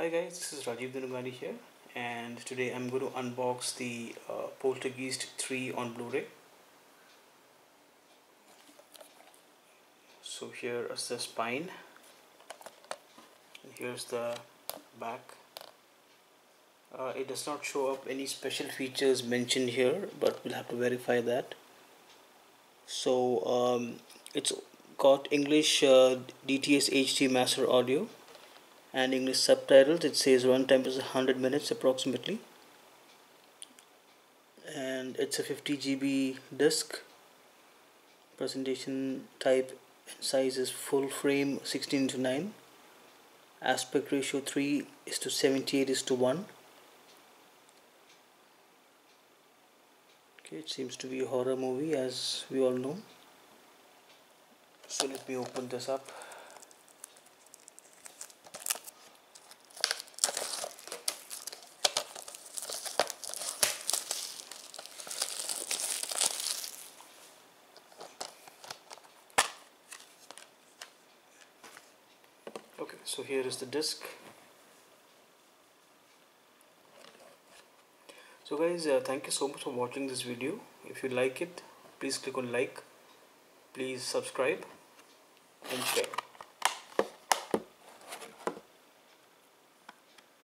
Hi guys, this is Rajiv Nedungadi here and today I'm going to unbox the uh, Poltergeist 3 on Blu-ray. So here is the spine and here's the back. Uh, it does not show up any special features mentioned here but we'll have to verify that. So um, it's got English uh, DTS HD master audio and English subtitles it says runtime is 100 minutes approximately. And it's a 50 GB disk presentation type size is full frame 16 to 9 aspect ratio 3 is to 78 is to 1 okay it seems to be a horror movie as we all know. So let me open this up okay so here is the disk. So guys uh, thank you so much for watching this video. If you like it please click on like please subscribe and share